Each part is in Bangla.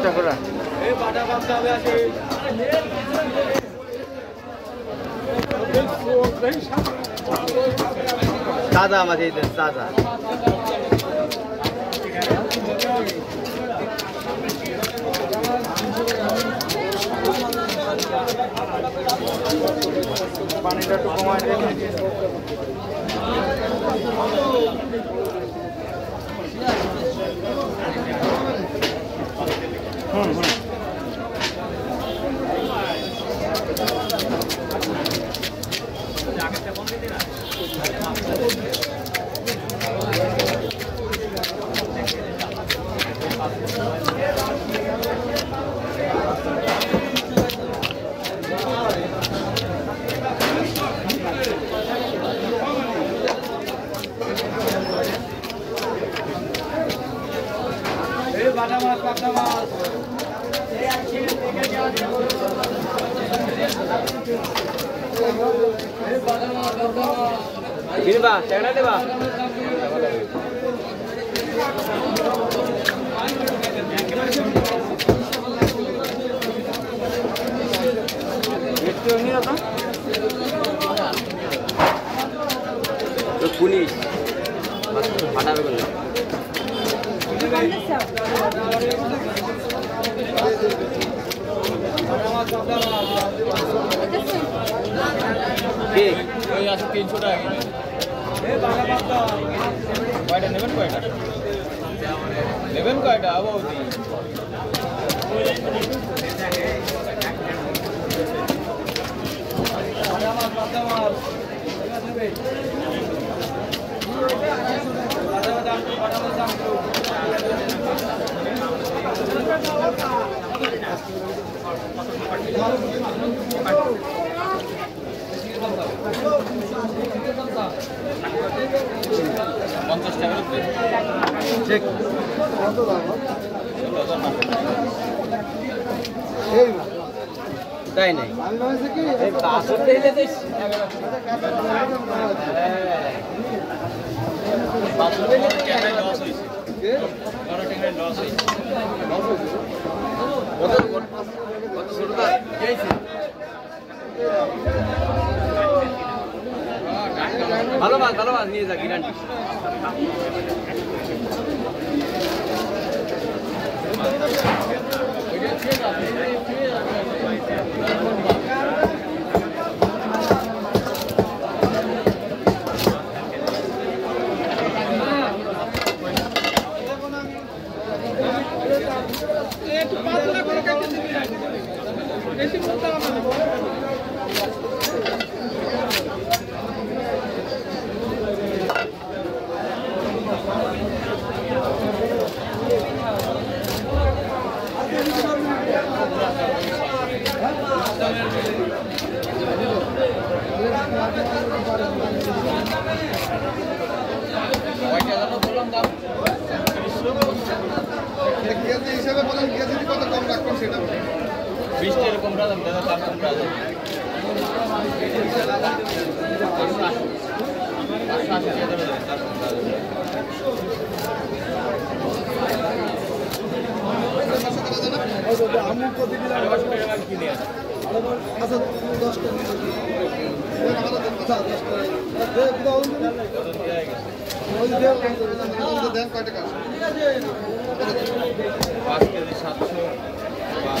একটা করে। মাছ এই তাজা পানিটা একটু কমায় Bata mas, bata mas. কিনবা ট্যাংরা দেবা। পুলিশ ফাটাবে বললে তিনশো টাকা। কয়টা নেবেন কয়টা নেবেন কয়টা বৌদি পঞ্চাশ টাকার লস হয়েছে কত কত ভালো মাছ ভালো মাছ নিয়ে যা গ্যারান্টি কয়টা কেজি হিসাবে বলেন কেজি কত কম রাখবেন সেটা বলেন। বিশটা এরকম দাম দাদা তার কম কিনে আছে কত গেছে দেন কয় টাকা পাঁচ কেজি সাতশো পাঁচ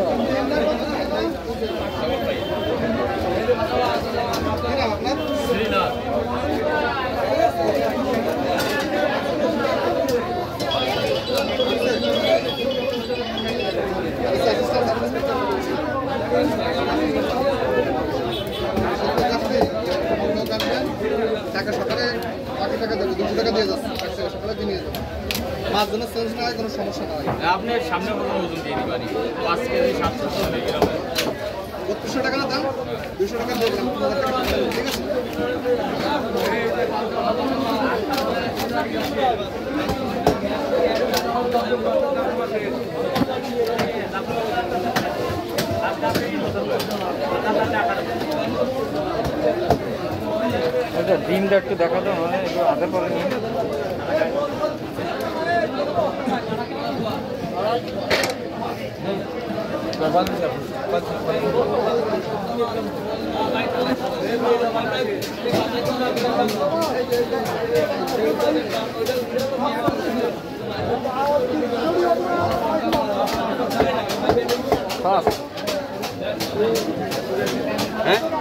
আপনি সামনে কোনো ওজন দিয়ে পারি পাঁচ কেজি সাতশো বত্রিশশো টাকা না দাম? দুশো টাকা ঠিক আছে। আচ্ছা ডিমটা একটু দেখা দাও মানে একটু আধা পরে নিন। হ্যাঁ?